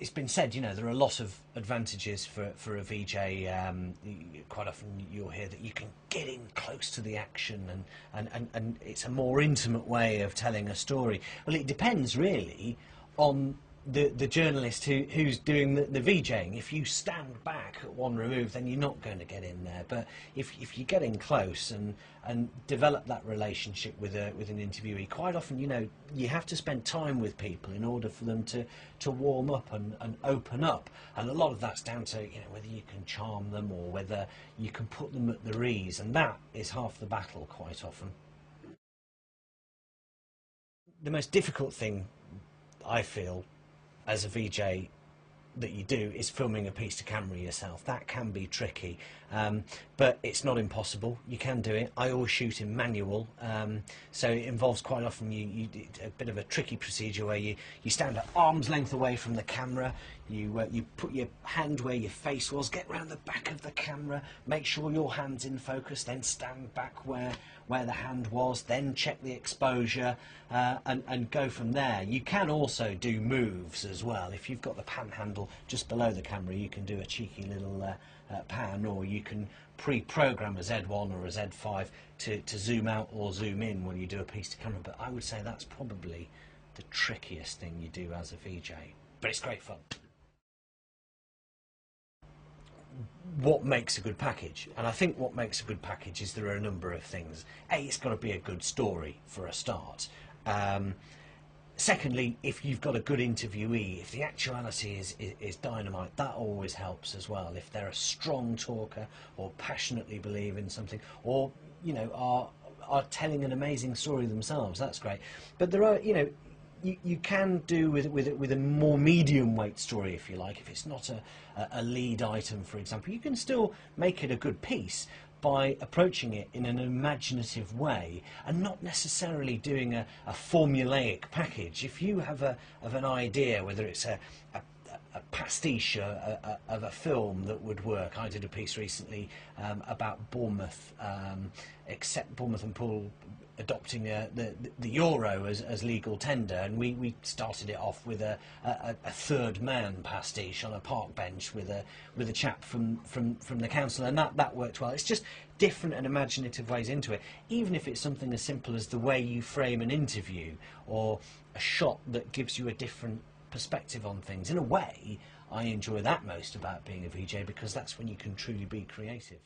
it's been said, you know, there are a lot of advantages for, for a VJ. Um, quite often you'll hear that you can get in close to the action and, and, and, and it's a more intimate way of telling a story. Well, it depends really on the, the journalist who, who's doing the, the VJing, if you stand back at one remove, then you're not going to get in there. But if, if you get in close and, and develop that relationship with, a, with an interviewee, quite often, you know, you have to spend time with people in order for them to, to warm up and, and open up. And a lot of that's down to, you know, whether you can charm them or whether you can put them at their ease. And that is half the battle quite often. The most difficult thing I feel as a VJ that you do is filming a piece to camera yourself. That can be tricky, um, but it's not impossible. You can do it. I always shoot in manual, um, so it involves quite often you, you, a bit of a tricky procedure where you, you stand at arm's length away from the camera. You uh, you put your hand where your face was. Get round the back of the camera. Make sure your hand's in focus. Then stand back where where the hand was, then check the exposure uh, and, and go from there. You can also do moves as well. If you've got the pan just below the camera, you can do a cheeky little uh, uh, pan or you can pre-program a Z1 or a Z5 to, to zoom out or zoom in when you do a piece to camera. But I would say that's probably the trickiest thing you do as a VJ. But it's great fun. what makes a good package. And I think what makes a good package is there are a number of things. A, it's got to be a good story for a start. Um, secondly, if you've got a good interviewee, if the actuality is, is, is, dynamite, that always helps as well. If they're a strong talker or passionately believe in something or, you know, are, are telling an amazing story themselves, that's great. But there are, you know, you, you can do with with with a more medium weight story if you like if it's not a, a lead item for example you can still make it a good piece by approaching it in an imaginative way and not necessarily doing a, a formulaic package. If you have a of an idea whether it's a, a a pastiche a, a, of a film that would work. I did a piece recently um, about Bournemouth, um, except Bournemouth and Poole adopting uh, the, the euro as, as legal tender, and we, we started it off with a, a, a, third man pastiche on a park bench with a with a chap from, from, from the council, and that, that worked well. It's just different and imaginative ways into it, even if it's something as simple as the way you frame an interview or a shot that gives you a different perspective on things. In a way, I enjoy that most about being a VJ because that's when you can truly be creative.